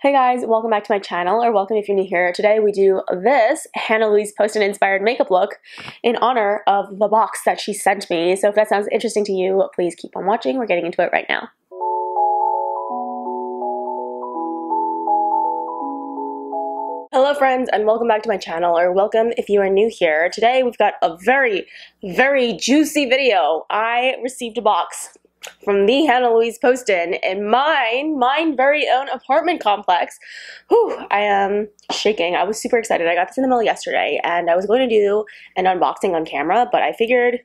Hey guys, welcome back to my channel, or welcome if you're new here. Today we do this Hannah Louise Poston inspired makeup look in honor of the box that she sent me. So if that sounds interesting to you, please keep on watching. We're getting into it right now. Hello friends and welcome back to my channel or welcome if you are new here. Today we've got a very, very juicy video. I received a box from the Hannah Louise Poston in mine, mine very own apartment complex. Whew, I am shaking. I was super excited. I got this in the mail yesterday and I was going to do an unboxing on camera, but I figured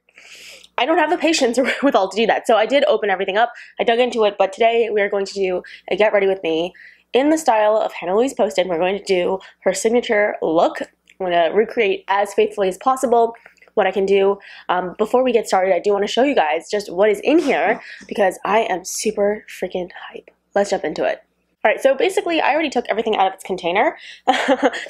I don't have the patience with all to do that. So I did open everything up. I dug into it, but today we are going to do a get ready with me in the style of Hannah Louise Poston. We're going to do her signature look. I'm going to recreate as faithfully as possible what I can do. Um, before we get started, I do want to show you guys just what is in here because I am super freaking hype. Let's jump into it. All right, so basically I already took everything out of its container,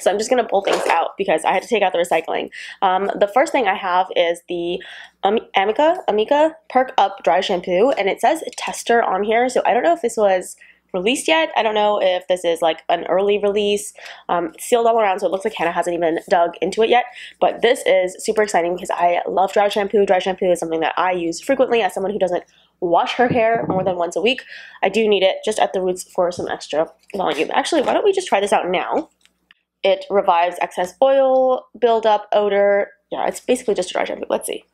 so I'm just gonna pull things out because I had to take out the recycling. Um, the first thing I have is the Amika, Amika Perk Up Dry Shampoo, and it says tester on here, so I don't know if this was released yet. I don't know if this is like an early release, um, sealed all around, so it looks like Hannah hasn't even dug into it yet. But this is super exciting because I love dry shampoo. Dry shampoo is something that I use frequently as someone who doesn't wash her hair more than once a week. I do need it just at the roots for some extra volume. Actually, why don't we just try this out now? It revives excess oil, buildup, odor. Yeah, it's basically just a dry shampoo. Let's see.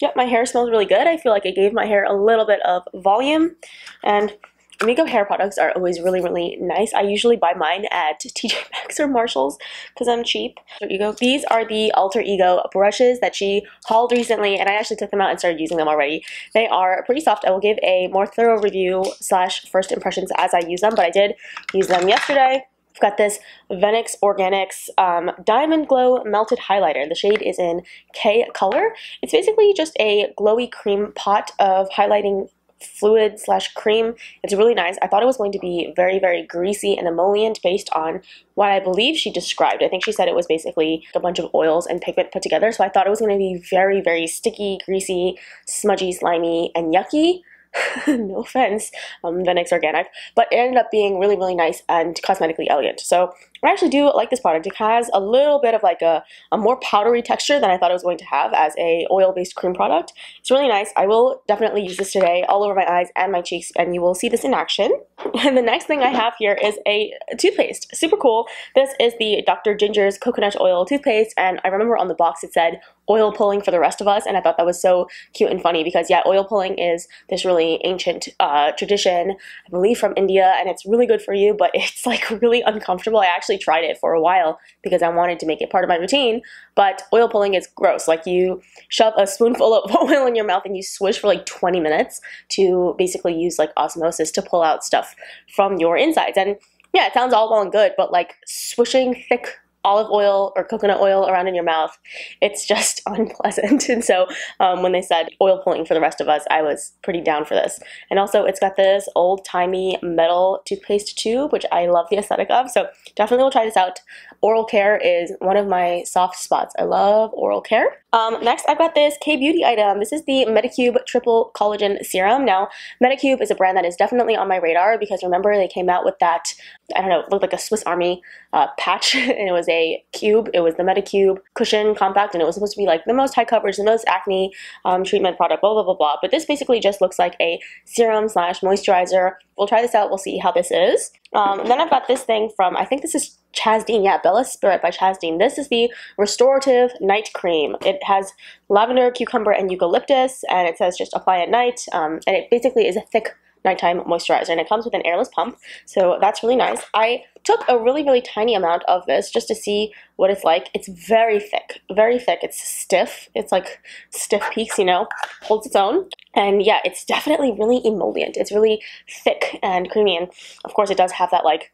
Yep, my hair smells really good. I feel like I gave my hair a little bit of volume. And Amika hair products are always really, really nice. I usually buy mine at TJ Maxx or Marshall's because I'm cheap. There you go. These are the Alter Ego brushes that she hauled recently, and I actually took them out and started using them already. They are pretty soft. I will give a more thorough review slash first impressions as I use them, but I did use them yesterday. I've got this Venix Organics um, Diamond Glow Melted Highlighter. The shade is in K color. It's basically just a glowy cream pot of highlighting fluid slash cream. It's really nice. I thought it was going to be very, very greasy and emollient based on what I believe she described. I think she said it was basically a bunch of oils and pigment put together. So I thought it was going to be very, very sticky, greasy, smudgy, slimy, and yucky. no offense, um, Venix Organic, but it ended up being really, really nice and cosmetically elegant. So I actually do like this product. It has a little bit of like a, a more powdery texture than I thought it was going to have as a oil-based cream product. It's really nice. I will definitely use this today all over my eyes and my cheeks and you will see this in action. And the next thing I have here is a toothpaste. Super cool. This is the Dr. Ginger's Coconut Oil Toothpaste and I remember on the box it said oil pulling for the rest of us and I thought that was so cute and funny because yeah, oil pulling is this really ancient uh, tradition, I believe from India and it's really good for you but it's like really uncomfortable. I actually actually tried it for a while because I wanted to make it part of my routine, but oil pulling is gross. Like you shove a spoonful of oil in your mouth and you swish for like 20 minutes to basically use like osmosis to pull out stuff from your insides. And yeah, it sounds all well and good, but like swishing thick olive oil or coconut oil around in your mouth, it's just unpleasant. And so um, when they said oil pulling for the rest of us, I was pretty down for this. And also it's got this old timey metal toothpaste tube, which I love the aesthetic of. So definitely will try this out. Oral care is one of my soft spots. I love oral care. Um, next, I've got this K-Beauty item. This is the Medicube Triple Collagen Serum. Now, Medicube is a brand that is definitely on my radar because remember they came out with that, I don't know, looked like a Swiss Army uh, patch and it was a cube. It was the Medicube Cushion Compact and it was supposed to be like the most high coverage, the most acne um, treatment product, blah, blah, blah, blah. But this basically just looks like a serum slash moisturizer. We'll try this out. We'll see how this is. Um, and then I've got this thing from, I think this is Chaz Dean, yeah, Bella Spirit by Chaz Dean. This is the Restorative Night Cream. It has lavender, cucumber, and eucalyptus, and it says just apply at night. Um, and it basically is a thick nighttime moisturizer, and it comes with an airless pump, so that's really nice. I took a really, really tiny amount of this just to see what it's like. It's very thick, very thick. It's stiff. It's like stiff peaks, you know, holds its own. And yeah, it's definitely really emollient. It's really thick and creamy, and of course it does have that like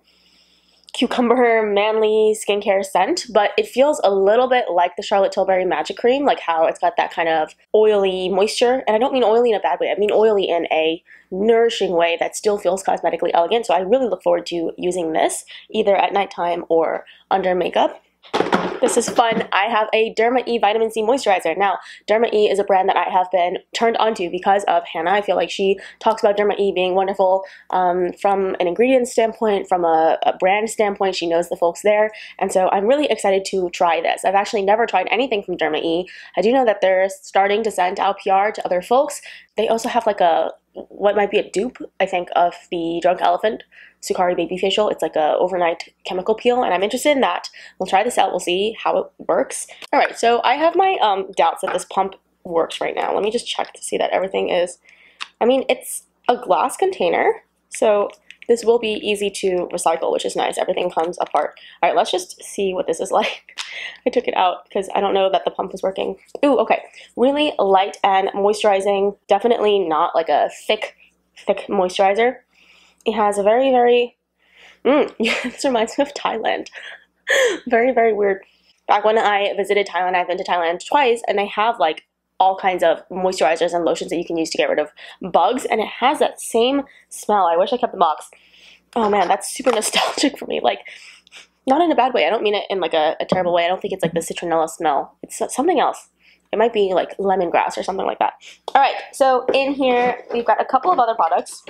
cucumber manly skincare scent, but it feels a little bit like the Charlotte Tilbury Magic Cream, like how it's got that kind of oily moisture. And I don't mean oily in a bad way, I mean oily in a nourishing way that still feels cosmetically elegant. So I really look forward to using this either at nighttime or under makeup. This is fun. I have a Derma E Vitamin C Moisturizer. Now, Derma E is a brand that I have been turned onto because of Hannah. I feel like she talks about Derma E being wonderful um, from an ingredient standpoint, from a, a brand standpoint. She knows the folks there. And so I'm really excited to try this. I've actually never tried anything from Derma E. I do know that they're starting to send out PR to other folks. They also have like a what might be a dupe, I think, of the Drunk Elephant Sukari Baby Facial. It's like a overnight chemical peel, and I'm interested in that. We'll try this out. We'll see how it works. All right, so I have my um, doubts that this pump works right now. Let me just check to see that everything is. I mean, it's a glass container, so this will be easy to recycle, which is nice. Everything comes apart. All right, let's just see what this is like. I took it out because I don't know that the pump is working. Ooh, okay. Really light and moisturizing. Definitely not like a thick, thick moisturizer. It has a very, very, mm, this reminds me of Thailand. very, very weird. Back when I visited Thailand, I've been to Thailand twice, and they have like all kinds of moisturizers and lotions that you can use to get rid of bugs, and it has that same smell. I wish I kept the box. Oh man, that's super nostalgic for me. Like, not in a bad way. I don't mean it in like a, a terrible way. I don't think it's like the citronella smell. It's something else. It might be like lemongrass or something like that. All right, so in here we've got a couple of other products.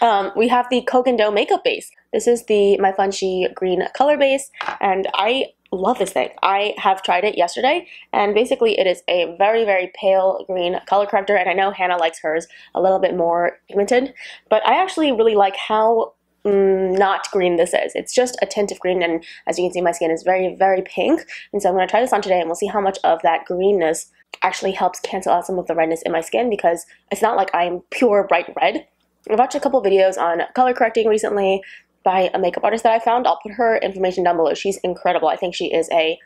Um, we have the Koh Dough makeup base. This is the Maifanshi green color base, and I love this thing. I have tried it yesterday, and basically it is a very, very pale green color corrector, and I know Hannah likes hers a little bit more pigmented, but I actually really like how mm, not green this is. It's just a tint of green, and as you can see, my skin is very, very pink, and so I'm going to try this on today, and we'll see how much of that greenness actually helps cancel out some of the redness in my skin, because it's not like I'm pure bright red. I've watched a couple videos on color correcting recently by a makeup artist that I found. I'll put her information down below. She's incredible. I think she is a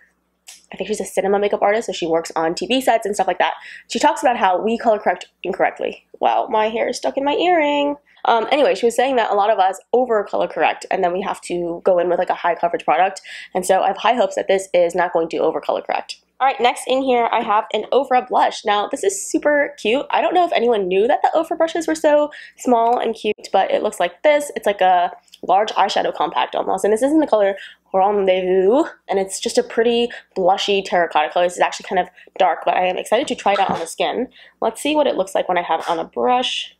I think she's a cinema makeup artist, so she works on TV sets and stuff like that. She talks about how we color correct incorrectly. Wow, my hair is stuck in my earring. Um, anyway, she was saying that a lot of us over color correct and then we have to go in with like a high coverage product. And so I have high hopes that this is not going to over color correct. All right, next in here, I have an Ofra blush. Now, this is super cute. I don't know if anyone knew that the Ofra brushes were so small and cute, but it looks like this. It's like a large eyeshadow compact almost. And this is in the color Rendezvous, and it's just a pretty blushy terracotta color. This is actually kind of dark, but I am excited to try it out on the skin. Let's see what it looks like when I have it on a brush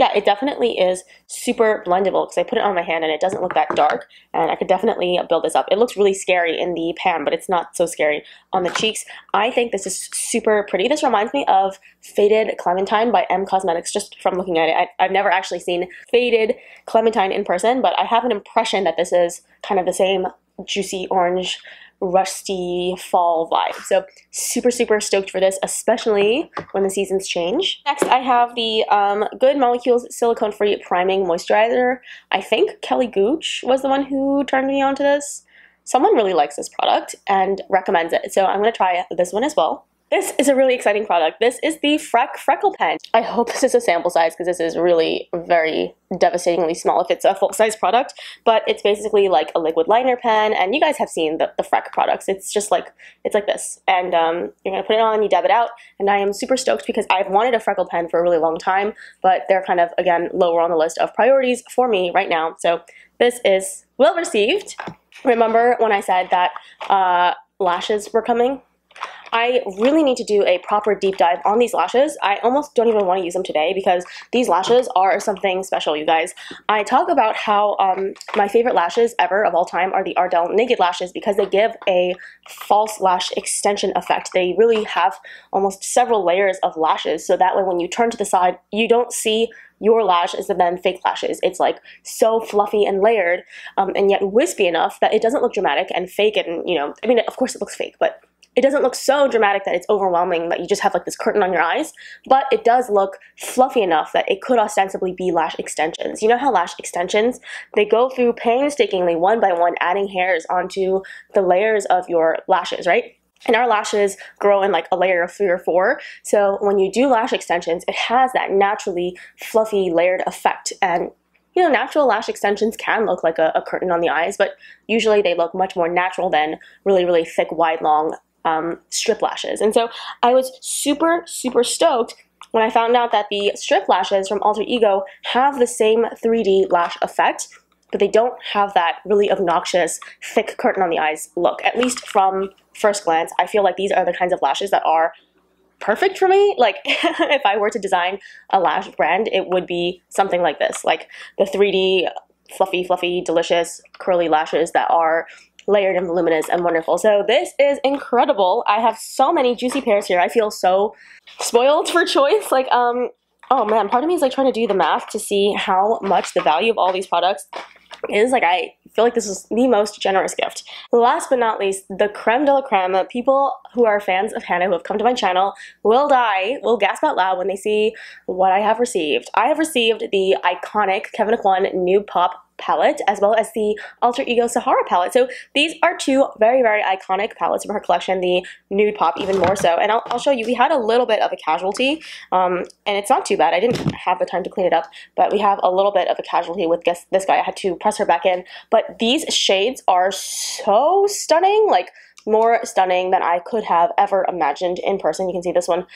yeah, it definitely is super blendable because I put it on my hand and it doesn't look that dark and I could definitely build this up. It looks really scary in the pan, but it's not so scary on the cheeks. I think this is super pretty. This reminds me of Faded Clementine by M Cosmetics just from looking at it. I, I've never actually seen Faded Clementine in person, but I have an impression that this is kind of the same juicy orange rusty fall vibe. So super, super stoked for this, especially when the seasons change. Next, I have the um, Good Molecules Silicone-Free Priming Moisturizer. I think Kelly Gooch was the one who turned me on to this. Someone really likes this product and recommends it, so I'm going to try this one as well. This is a really exciting product. This is the Freck Freckle Pen. I hope this is a sample size because this is really very devastatingly small if it's a full-size product, but it's basically like a liquid liner pen, and you guys have seen the, the Freck products. It's just like, it's like this, and um, you're to put it on, you dab it out, and I am super stoked because I've wanted a freckle pen for a really long time, but they're kind of, again, lower on the list of priorities for me right now, so this is well received. Remember when I said that uh, lashes were coming? I really need to do a proper deep dive on these lashes. I almost don't even want to use them today because these lashes are something special, you guys. I talk about how um, my favorite lashes ever of all time are the Ardell Naked Lashes because they give a false lash extension effect. They really have almost several layers of lashes so that way when you turn to the side, you don't see your lash is then fake lashes. It's like so fluffy and layered um, and yet wispy enough that it doesn't look dramatic and fake and, you know, I mean, of course it looks fake, but it doesn't look so dramatic that it's overwhelming that you just have like this curtain on your eyes, but it does look fluffy enough that it could ostensibly be lash extensions. You know how lash extensions, they go through painstakingly one by one adding hairs onto the layers of your lashes, right? And our lashes grow in like a layer of three or four. So when you do lash extensions, it has that naturally fluffy layered effect. And you know, natural lash extensions can look like a, a, curtain on the eyes, but usually they look much more natural than really, really thick, wide, long um, strip lashes. And so I was super, super stoked when I found out that the strip lashes from Alter Ego have the same 3D lash effect. but they don't have that really obnoxious, thick curtain on the eyes look. At least from first glance, I feel like these are the kinds of lashes that are perfect for me. Like if I were to design a lash brand, it would be something like this, like the 3D fluffy, fluffy, delicious curly lashes that are layered and voluminous and wonderful. So this is incredible. I have so many juicy pairs here. I feel so spoiled for choice. Like, um, oh man, part of me is like trying to do the math to see how much the value of all these products is. Like, I feel like this is the most generous gift. Last but not least, the creme de la creme. People who are fans of Hannah who have come to my channel will die, will gasp out loud when they see what I have received. I have received the iconic Kevyn Aucoin Nude Pop palette as well as the Alter Ego Sahara palette. So these are two very, very iconic palettes from her collection, the Nude Pop even more so. And I'll, I'll show you, we had a little bit of a casualty um, and it's not too bad. I didn't have the time to clean it up, but we have a little bit of a casualty with this, this guy. I had to press her back in, but these shades are so stunning. Like more stunning than I could have ever imagined in person. You can see this one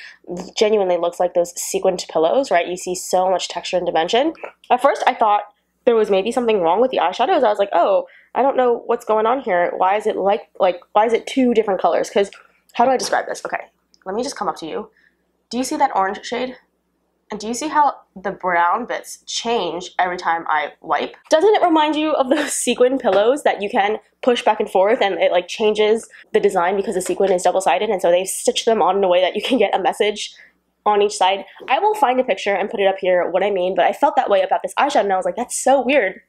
genuinely looks like those sequined pillows, right? You see so much texture and dimension. At first, I thought there was maybe something wrong with the eyeshadows. I was like, oh, I don't know what's going on here. Why is it like, like, why is it two different colors? Because how do I describe this? Okay, let me just come up to you. Do you see that orange shade? And do you see how the brown bits change every time I wipe? Doesn't it remind you of those sequin pillows that you can push back and forth and it like changes the design because the sequin is double-sided and so they stitch them on in a way that you can get a message on each side. I will find a picture and put it up here what I mean, but I felt that way about this eyeshadow and I was like, that's so weird.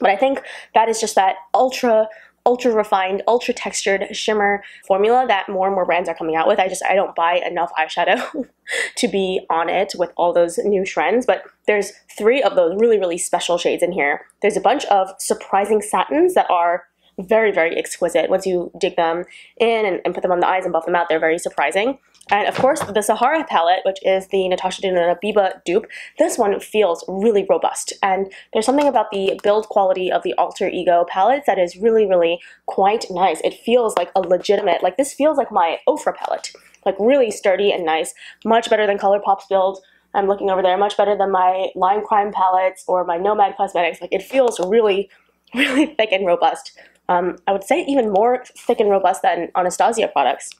But I think that is just that ultra, ultra refined, ultra textured shimmer formula that more and more brands are coming out with. I just, I don't buy enough eyeshadow to be on it with all those new trends, but there's three of those really, really special shades in here. There's a bunch of surprising satins that are very, very exquisite. Once you dig them in and, and, put them on the eyes and buff them out, they're very surprising. And of course, the Sahara palette, which is the Natasha Denona Biba dupe, this one feels really robust. And there's something about the build quality of the Alter Ego palettes that is really, really quite nice. It feels like a legitimate, like this feels like my Ofra palette. Like really sturdy and nice. Much better than ColourPop's build. I'm looking over there, much better than my Lime Crime palettes or my Nomad Cosmetics. Like it feels really, really thick and robust. Um, I would say even more thick and robust than Anastasia products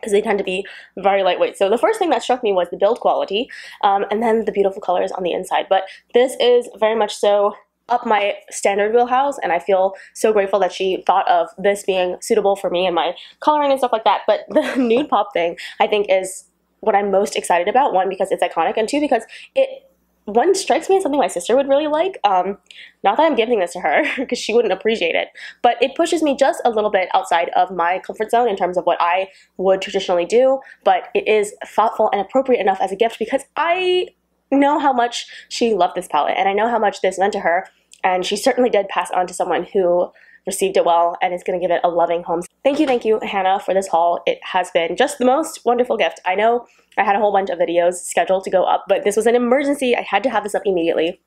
because they tend to be very lightweight. So the first thing that struck me was the build quality um, and then the beautiful colors on the inside. But this is very much so up my standard wheelhouse and I feel so grateful that she thought of this being suitable for me and my coloring and stuff like that. But the nude pop thing I think is what I'm most excited about. One, because it's iconic and two, because it one strikes me as something my sister would really like. Um, not that I'm giving this to her because she wouldn't appreciate it, but it pushes me just a little bit outside of my comfort zone in terms of what I would traditionally do. But it is thoughtful and appropriate enough as a gift because I know how much she loved this palette and I know how much this meant to her. And she certainly did pass on to someone who received it well and is going to give it a loving home. Thank you, thank you, Hannah, for this haul. It has been just the most wonderful gift. I know I had a whole bunch of videos scheduled to go up, but this was an emergency. I had to have this up immediately.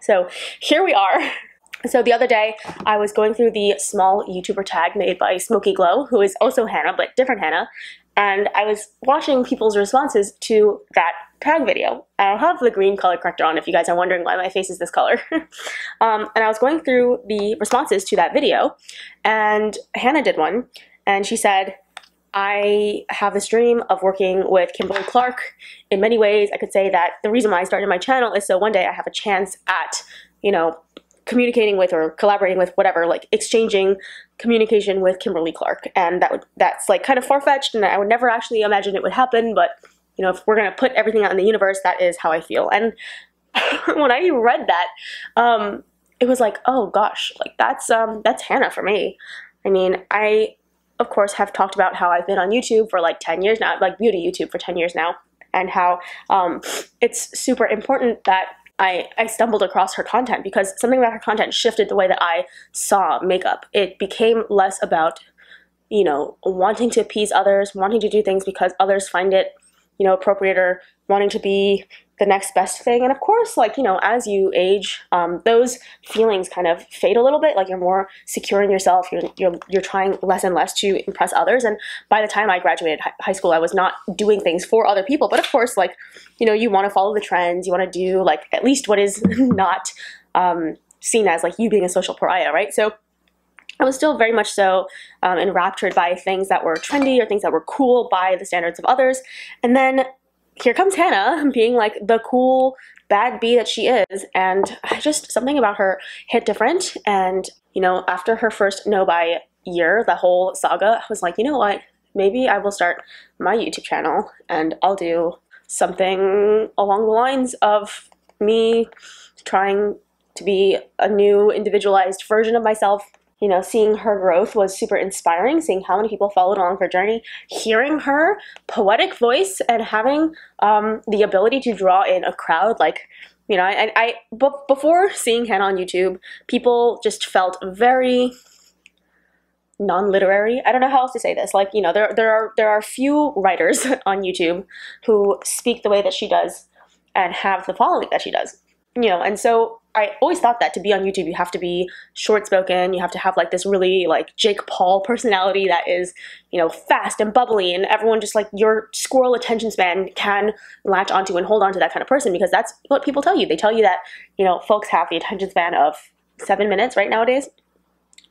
So here we are. So the other day, I was going through the small YouTuber tag made by Smokey Glow, who is also Hannah, but different Hannah, and I was watching people's responses to that tag video. I have the green color corrector on if you guys are wondering why my face is this color. um, and I was going through the responses to that video, and Hannah did one, and she said, I have this dream of working with Kimberly Clark. In many ways, I could say that the reason why I started my channel is so one day I have a chance at, you know, communicating with or collaborating with whatever, like exchanging communication with Kimberly Clark. And that would that's like kind of far-fetched and I would never actually imagine it would happen, but you know, if we're gonna put everything out in the universe, that is how I feel. And when I read that, um, it was like, oh gosh, like that's um that's Hannah for me. I mean, I of course, have talked about how I've been on YouTube for like 10 years now, like beauty YouTube for 10 years now, and how um, it's super important that I, I stumbled across her content because something about her content shifted the way that I saw makeup. It became less about, you know, wanting to appease others, wanting to do things because others find it, you know, appropriate or wanting to be the next best thing. And of course, like, you know, as you age, um, those feelings kind of fade a little bit. Like you're more secure in yourself. You're, you're, you're trying less and less to impress others. And by the time I graduated high school, I was not doing things for other people. But of course, like, you know, you want to follow the trends. You want to do like at least what is not, um, seen as like you being a social pariah, right? So I was still very much so um, enraptured buy things that were trendy or things that were cool by the standards of others. And then here comes Hannah being like the cool bad bee that she is. And just, something about her hit different. And, you know, after her first no by year, the whole saga, I was like, you know what? Maybe I will start my YouTube channel and I'll do something along the lines of me trying to be a new individualized version of myself you know, seeing her growth was super inspiring, seeing how many people followed along her journey, hearing her poetic voice and having um, the ability to draw in a crowd like you know, and I, I before seeing Hannah on YouTube, people just felt very non-literary. I don't know how else to say this. Like, you know, there there are there are few writers on YouTube who speak the way that she does and have the following that she does. You know, and so I always thought that to be on YouTube, you have to be short spoken. You have to have like this really like Jake Paul personality that is, you know, fast and bubbly, and everyone just like your squirrel attention span can latch onto and hold onto that kind of person because that's what people tell you. They tell you that, you know, folks have the attention span of seven minutes right nowadays.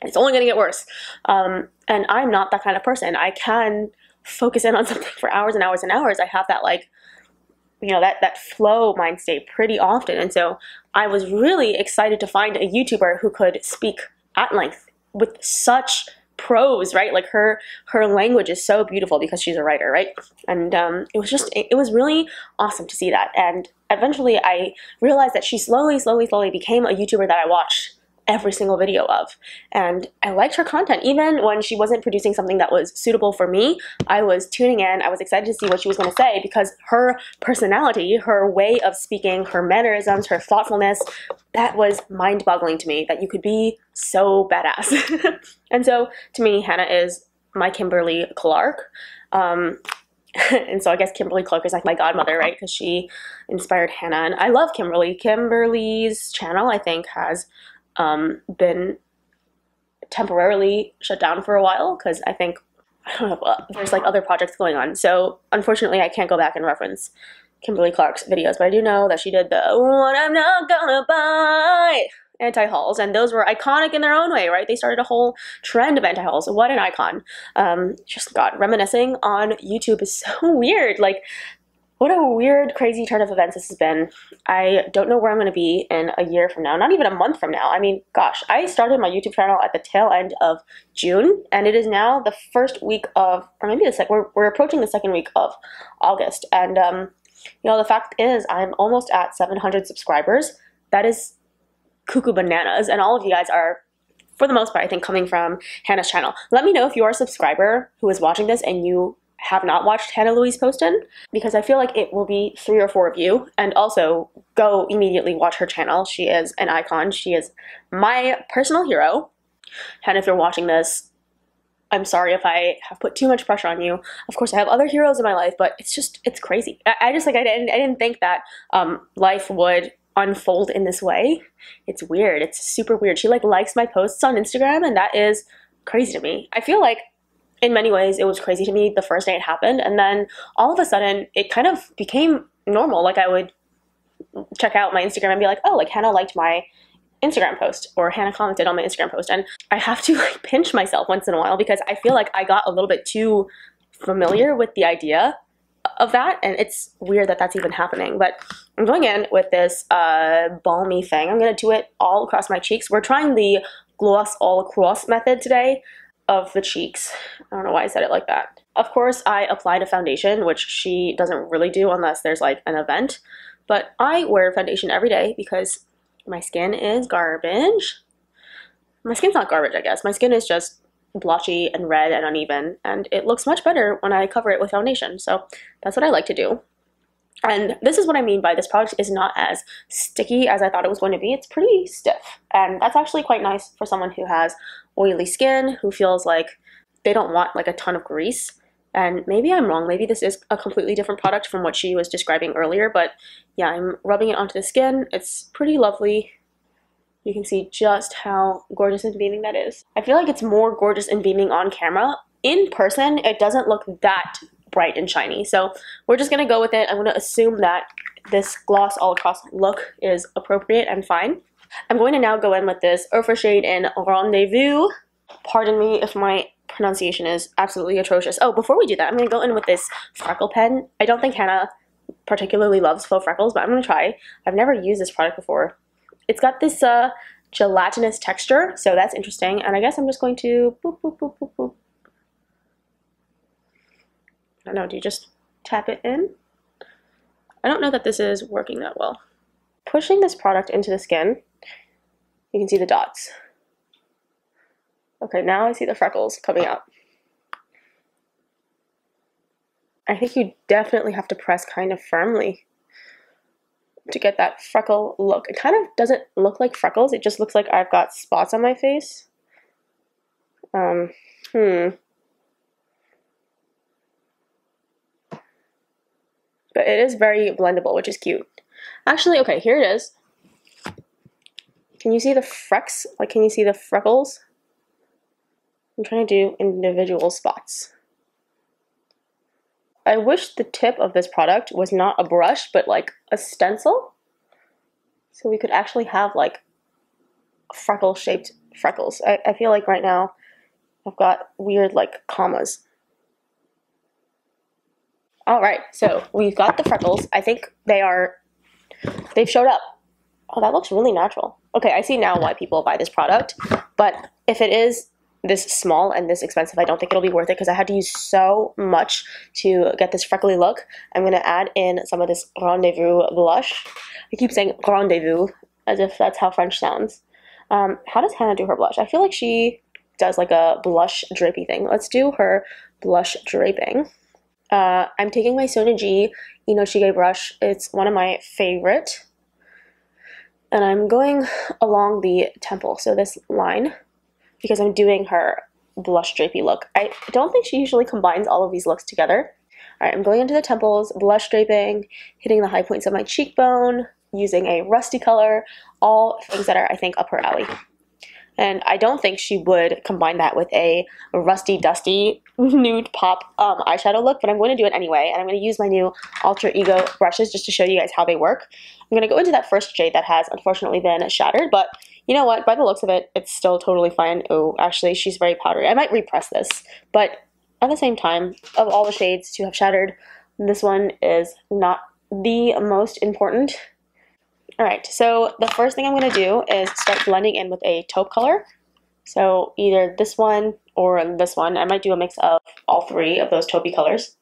It's only going to get worse. Um, and I'm not that kind of person. I can focus in on something for hours and hours and hours. I have that like you know that that flow mind state pretty often. And so i was really excited to find a youtuber who could speak at length with such prose right? Like her her language is so beautiful because she's a writer right? And um, it was just it, it was really awesome to see that. And eventually i realized that she slowly slowly slowly became a youtuber that i watched every single video of. And I liked her content. Even when she wasn't producing something that was suitable for me, I was tuning in. I was excited to see what she was going to say because her personality, her way of speaking, her mannerisms, her thoughtfulness, that was mind boggling to me that you could be so badass. and so to me, Hannah is my Kimberly Clark. Um, and so I guess Kimberly Clark is like my godmother, right? Because she inspired Hannah. And I love Kimberly. Kimberly's channel, I think, has um, been temporarily shut down for a while because I think I don't know uh, there's like other projects going on. So unfortunately, I can't go back and reference Kimberly Clark's videos, but I do know that she did the "What I'm Not Gonna Buy" anti-hauls, and those were iconic in their own way, right? They started a whole trend of anti-hauls. What an icon! Um, just God, reminiscing on YouTube is so weird. Like what a weird, crazy turn of events this has been. I don't know where I'm going to be in a year from now, not even a month from now. I mean, gosh, I started my YouTube channel at the tail end of June, and it is now the first week of, or maybe the second, we're, we're approaching the second week of August. And, um, you know, the fact is, I'm almost at 700 subscribers. That is cuckoo bananas, and all of you guys are for the most part, I think, coming from Hannah's channel. Let me know if you are a subscriber who is watching this and you have not watched Hannah Louise Poston because I feel like it will be three or four of you. And also go immediately watch her channel. She is an icon. She is my personal hero. And if you're watching this, I'm sorry if I have put too much pressure on you. Of course, I have other heroes in my life, but it's just it's crazy. I, I just like I didn't I didn't think that um, life would unfold in this way. It's weird. It's super weird. She like likes my posts on Instagram, and that is crazy to me. I feel like in many ways, it was crazy to me the first day it happened. And then all of a sudden, it kind of became normal. Like I would check out my Instagram and be like, oh, like Hannah liked my Instagram post or Hannah commented on my Instagram post. And I have to like pinch myself once in a while because I feel like I got a little bit too familiar with the idea of that. And it's weird that that's even happening. But I'm going in with this uh, balmy thing. I'm going to do it all across my cheeks. We're trying the gloss all across method today of the cheeks. I don't know why I said it like that. Of course, I applied a foundation, which she doesn't really do unless there's like an event. But I wear foundation every day because my skin is garbage. My skin's not garbage, I guess. My skin is just blotchy and red and uneven, and it looks much better when I cover it with foundation. So that's what I like to do. And this is what I mean by this product is not as sticky as I thought it was going to be. It's pretty stiff. And that's actually quite nice for someone who has oily skin, who feels like they don't want like a ton of grease. And maybe I'm wrong. Maybe this is a completely different product from what she was describing earlier. But yeah, I'm rubbing it onto the skin. It's pretty lovely. You can see just how gorgeous and beaming that is. I feel like it's more gorgeous and beaming on camera. In person, it doesn't look that bright and shiny. So we're just going to go with it. I'm going to assume that this gloss all across look is appropriate and fine. I'm going to now go in with this Ofra shade in Rendezvous. Pardon me if my pronunciation is absolutely atrocious. Oh, before we do that, I'm going to go in with this freckle pen. I don't think Hannah particularly loves faux freckles, but I'm going to try. I've never used this product before. It's got this uh, gelatinous texture, so that's interesting. And I guess I'm just going to boop, boop, boop, boop, boop. I don't know, do you just tap it in? I don't know that this is working that well. Pushing this product into the skin, you can see the dots. Okay, now I see the freckles coming out. I think you definitely have to press kind of firmly to get that freckle look. It kind of doesn't look like freckles, it just looks like I've got spots on my face. Um, hmm. But it is very blendable, which is cute. Actually, okay, here it is. Can you see the frecks? Like, can you see the freckles? I'm trying to do individual spots. I wish the tip of this product was not a brush, but like a stencil. So we could actually have like freckle shaped freckles. I, I feel like right now I've got weird like commas. All right, so we've got the freckles. I think they are, they've showed up. Oh, that looks really natural. Okay, I see now why people buy this product. But if it is this small and this expensive, I don't think it'll be worth it because I had to use so much to get this freckly look. I'm going to add in some of this Rendezvous blush. I keep saying Rendezvous as if that's how French sounds. Um, how does Hannah do her blush? I feel like she does like a blush drapey thing. Let's do her blush draping. Uh, I'm taking my Sona G Inoshige brush. It's one of my favorite. And I'm going along the temple, so this line because I'm doing her blush drapey look. I don't think she usually combines all of these looks together. All right, I'm going into the temples, blush draping, hitting the high points of my cheekbone, using a rusty color, all things that are, I think, up her alley. And I don't think she would combine that with a rusty, dusty, nude pop um, eyeshadow look, but I'm going to do it anyway. And I'm going to use my new Alter Ego brushes just to show you guys how they work. I'm going to go into that first shade that has unfortunately been shattered, but you know what? By the looks of it, it's still totally fine. Oh, actually, she's very powdery. I might repress this, but at the same time, of all the shades to have shattered, this one is not the most important. All right, so the first thing I'm going to do is start blending in with a taupe color. So either this one or this one. I might do a mix of all three of those taupey colors.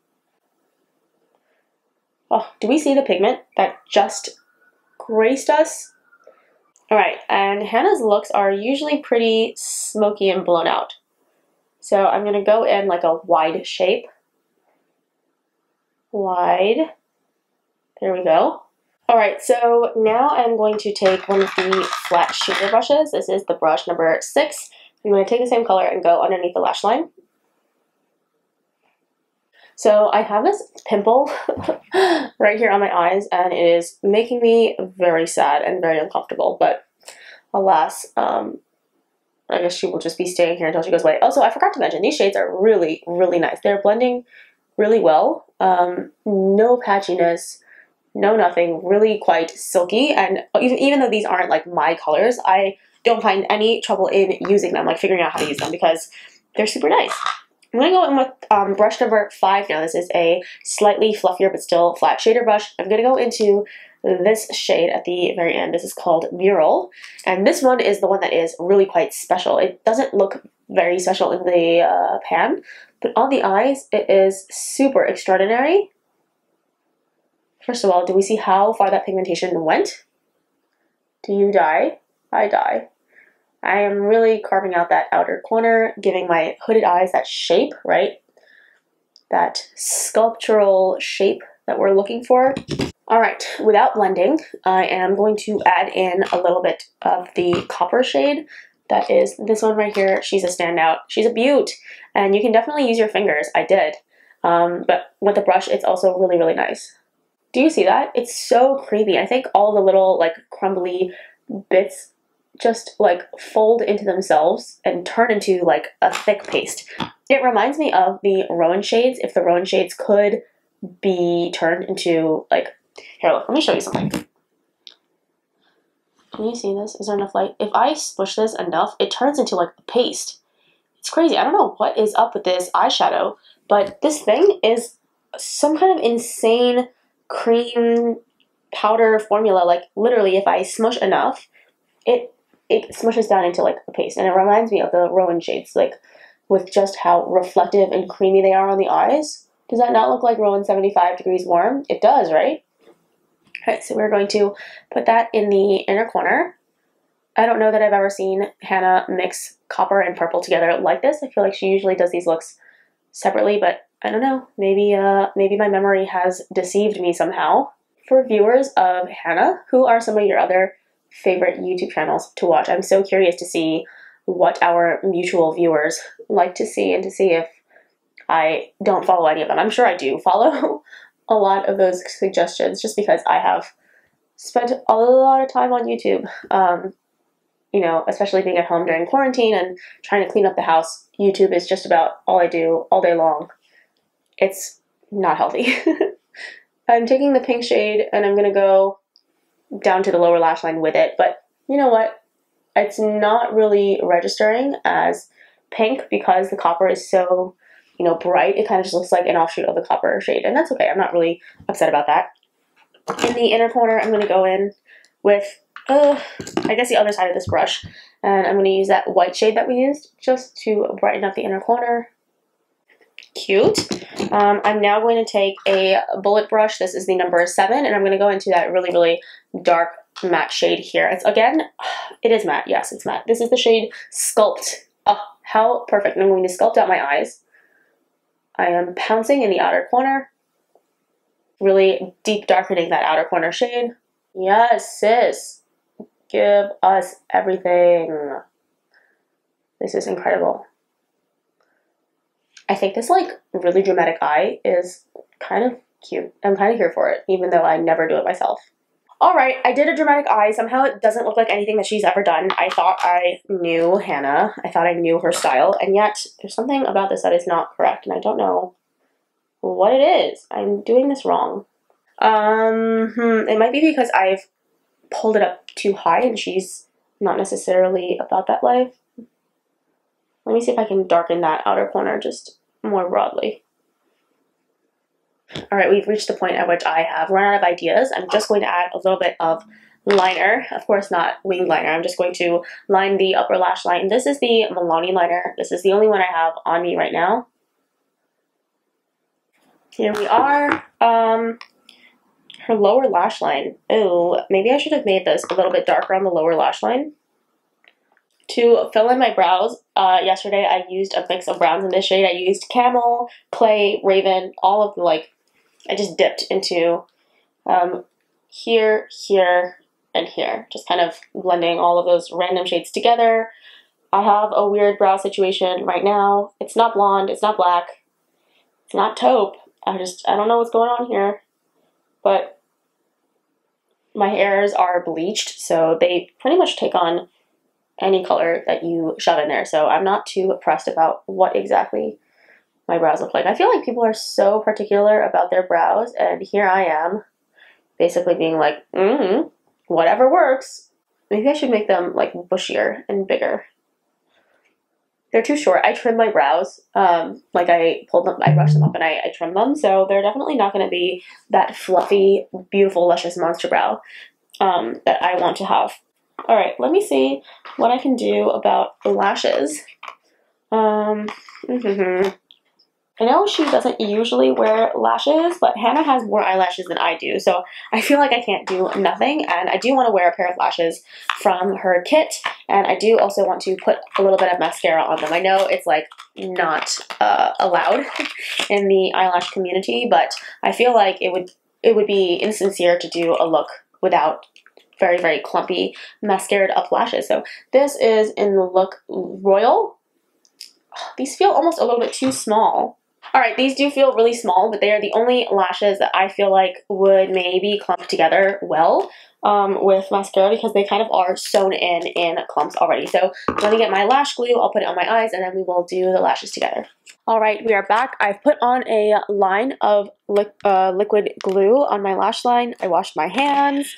Oh, do we see the pigment that just graced us? All right, and Hannah's looks are usually pretty smoky and blown out. So I'm going to go in like a wide shape. Wide. There we go. All right, so now I'm going to take one of the flat shader brushes. This is the brush number six. I'm going to take the same color and go underneath the lash line. So I have this pimple right here on my eyes and it is making me very sad and very uncomfortable. But alas, um, I guess she will just be staying here until she goes away. Also, I forgot to mention, these shades are really, really nice. They're blending really well. Um, no patchiness, no nothing, really quite silky. And even, even though these aren't like my colors, I don't find any trouble in using them, like figuring out how to use them because they're super nice. I'm going to go in with um, brush number five now. This is a slightly fluffier but still flat shader brush. I'm going to go into this shade at the very end. This is called Mural. And this one is the one that is really quite special. It doesn't look very special in the uh, pan, but on the eyes, it is super extraordinary. First of all, do we see how far that pigmentation went? Do you die? I die. I am really carving out that outer corner, giving my hooded eyes that shape, right? That sculptural shape that we're looking for. All right, without blending, I am going to add in a little bit of the copper shade. That is this one right here. She's a standout. She's a beaut. And you can definitely use your fingers. I did. Um, but with the brush, it's also really, really nice. Do you see that? It's so creepy. I think all the little like crumbly bits just like fold into themselves and turn into like a thick paste. It reminds me of the Rowan shades, if the Rowan shades could be turned into like, here, look, let me show you something. Can you see this? Is there enough light? If I smush this enough, it turns into like a paste. It's crazy. I don't know what is up with this eyeshadow, but this thing is some kind of insane cream powder formula. Like literally, if I smush enough, it it smushes down into like a paste, and it reminds me of the Rowan shades, like with just how reflective and creamy they are on the eyes. Does that not look like Rowan 75 degrees warm? It does, right? Alright, so we're going to put that in the inner corner. I don't know that I've ever seen Hannah mix copper and purple together like this. I feel like she usually does these looks separately, but I don't know. Maybe uh, maybe my memory has deceived me somehow. For viewers of Hannah, who are some of your other favorite YouTube channels to watch? I'm so curious to see what our mutual viewers like to see and to see if I don't follow any of them. I'm sure I do follow a lot of those suggestions just because I have spent a lot of time on YouTube. Um, you know, especially being at home during quarantine and trying to clean up the house. YouTube is just about all I do all day long. It's not healthy. I'm taking the pink shade and I'm going to go down to the lower lash line with it, but you know what? It's not really registering as pink because the copper is so you know, bright, it kind of just looks like an offshoot of the copper shade. And that's okay. I'm not really upset about that. In the inner corner, I'm going to go in with, uh, I guess the other side of this brush. And I'm going to use that white shade that we used just to brighten up the inner corner. Cute. Um, I'm now going to take a bullet brush. This is the number seven. And I'm going to go into that really, really dark matte shade here. It's again, it is matte. Yes, it's matte. This is the shade Sculpt. Oh, how perfect. And I'm going to sculpt out my eyes. I am pouncing in the outer corner, really deep darkening that outer corner shade. Yes, sis, give us everything. This is incredible. I think this like really dramatic eye is kind of cute. I'm kind of here for it, even though I never do it myself. Alright, I did a dramatic eye. Somehow it doesn't look like anything that she's ever done. I thought I knew Hannah. I thought I knew her style. And yet, there's something about this that is not correct. And I don't know what it is. I'm doing this wrong. Um, hmm, it might be because I've pulled it up too high and she's not necessarily about that life. Let me see if I can darken that outer corner just more broadly. All right, we've reached the point at which I have run out of ideas. I'm just going to add a little bit of liner. Of course, not wing liner. I'm just going to line the upper lash line. This is the Milani liner. This is the only one I have on me right now. Here we are. Um, her lower lash line. Oh, maybe I should have made this a little bit darker on the lower lash line. To fill in my brows, uh, yesterday I used a mix of browns in this shade. I used Camel, Clay, Raven, all of the like I just dipped into um, here, here, and here. Just kind of blending all of those random shades together. I have a weird brow situation right now. It's not blonde, it's not black, it's not taupe. I just, I don't know what's going on here. But my hairs are bleached, so they pretty much take on any color that you shove in there. So I'm not too pressed about what exactly my brows look like. I feel like people are so particular about their brows, and here I am, basically being like, mm, whatever works. Maybe I should make them like bushier and bigger. They're too short. I trim my brows. Um, like I pulled them, I brushed them up, and I, I trim them, so they're definitely not going to be that fluffy, beautiful, luscious monster brow um, that I want to have. All right, let me see what I can do about the lashes. Um, mm -hmm. I know she doesn't usually wear lashes, but Hannah has more eyelashes than I do, so I feel like I can't do nothing, and I do want to wear a pair of lashes from her kit, and I do also want to put a little bit of mascara on them. I know it's like not uh, allowed in the eyelash community, but I feel like it would it would be insincere to do a look without very, very clumpy mascaraed up lashes. So this is in the look Royal. These feel almost a little bit too small. All right, these do feel really small, but they are the only lashes that I feel like would maybe clump together well um, with mascara because they kind of are sewn in in clumps already. So let me get my lash glue, I'll put it on my eyes, and then we will do the lashes together. All right, we are back. I've put on a line of li uh, liquid glue on my lash line. I washed my hands.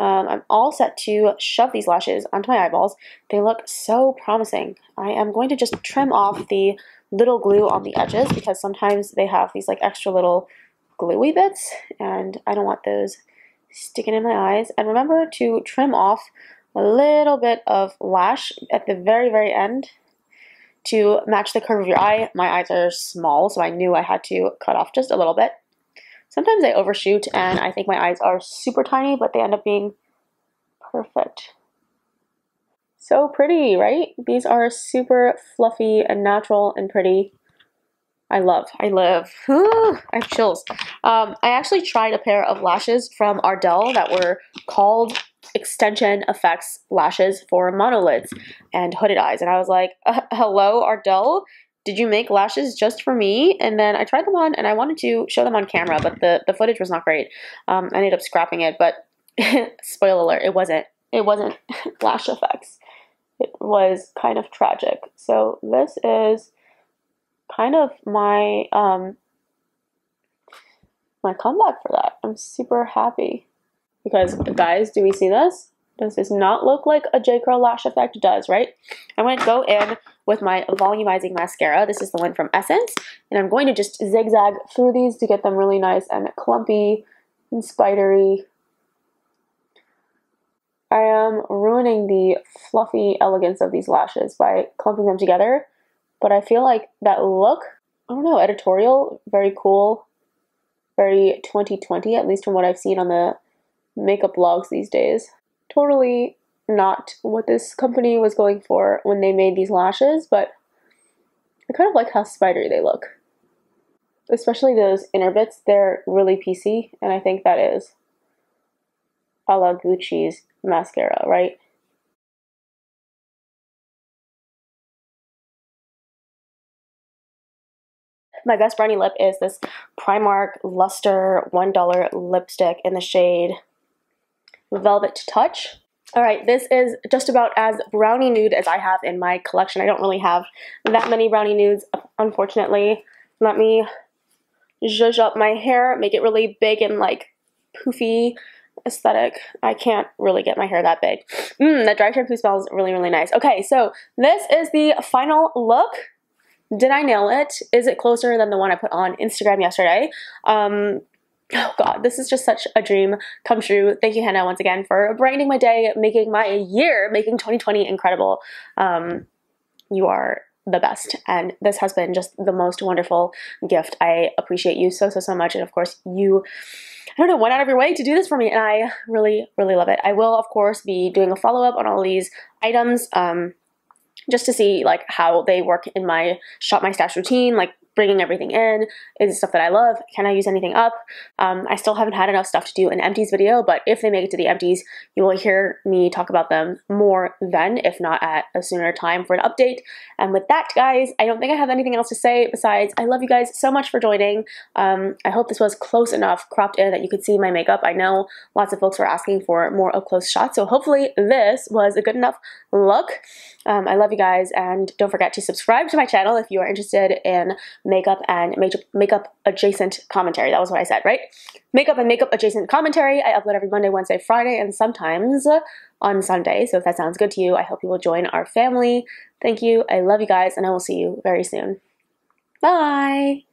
Um, I'm all set to shove these lashes onto my eyeballs. They look so promising. I am going to just trim off the little glue on the edges because sometimes they have these like extra little gluey bits and I don't want those sticking in my eyes. And remember to trim off a little bit of lash at the very, very end to match the curve of your eye. My eyes are small, so I knew I had to cut off just a little bit. Sometimes I overshoot and I think my eyes are super tiny, but they end up being perfect. So pretty, right? These are super fluffy and natural and pretty. I love, I live. I have chills. Um, I actually tried a pair of lashes from Ardell that were called Extension Effects lashes for monolids and hooded eyes. And I was like, uh, hello, Ardell? Did you make lashes just for me? And then I tried them on and I wanted to show them on camera, but the, the footage was not great. Um, I ended up scrapping it, but spoiler alert, it wasn't. It wasn't lash effects. It was kind of tragic. So this is kind of my um, my comeback for that. I'm super happy because guys, do we see this? Does this not look like a J. Curl lash effect does, right? I'm to go in with my volumizing mascara. This is the one from Essence. And I'm going to just zigzag through these to get them really nice and clumpy and spidery. I am ruining the fluffy elegance of these lashes by clumping them together. But I feel like that look, I don't know, editorial, very cool, very 2020, at least from what I've seen on the makeup blogs these days. Totally not what this company was going for when they made these lashes, but I kind of like how spidery they look. Especially those inner bits, they're really piecey, and I think that is a la Gucci's mascara, right? My best brownie lip is this Primark Luster $1 lipstick in the shade Velvet Touch. All right, this is just about as brownie nude as I have in my collection. I don't really have that many brownie nudes, unfortunately. Let me zhuzh up my hair, make it really big and like poofy aesthetic. I can't really get my hair that big. Mmm, that dry shampoo smells really, really nice. Okay, so this is the final look. Did I nail it? Is it closer than the one I put on Instagram yesterday? Um, oh god, this is just such a dream come true. Thank you, Hannah, once again for brightening my day, making my year, making 2020 incredible. Um, you are the best, and this has been just the most wonderful gift. I appreciate you so, so, so much, and of course, you. I don't know, went out of your way to do this for me, and I really, really love it. I will, of course, be doing a follow up on all these items. Um, just to see like how they work in my shop my stash routine like bringing everything in is stuff that I love. Can I use anything up? Um, I still haven't had enough stuff to do an empties video, but if they make it to the empties, you will hear me talk about them more then, if not at a sooner time for an update. And with that, guys, I don't think I have anything else to say besides I love you guys so much for joining. Um, I hope this was close enough, cropped in, that you could see my makeup. I know lots of folks were asking for more up-close shots, so hopefully this was a good enough look. Um, I love you guys, and don't forget to subscribe to my channel if you are interested in makeup and makeup adjacent commentary. That was what I said, right? Makeup and makeup adjacent commentary. I upload every Monday, Wednesday, Friday, and sometimes on Sunday. So if that sounds good to you, I hope you will join our family. Thank you. I love you guys, and I will see you very soon. Bye.